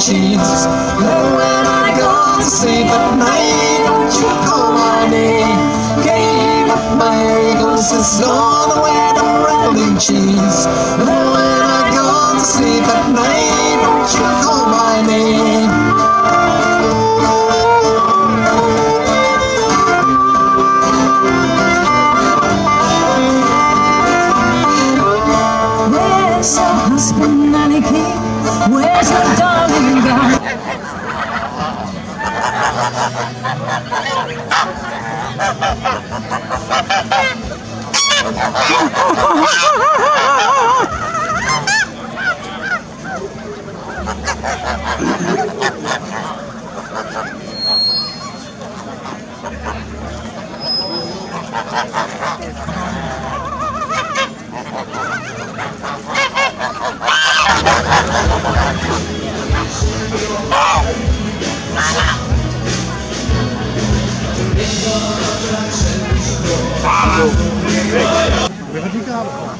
sheets. And when I go to sleep at night, don't you call my name? Gave up my ankles and snore the way the rattling cheese. Where's my darling gone? れが理科あるかな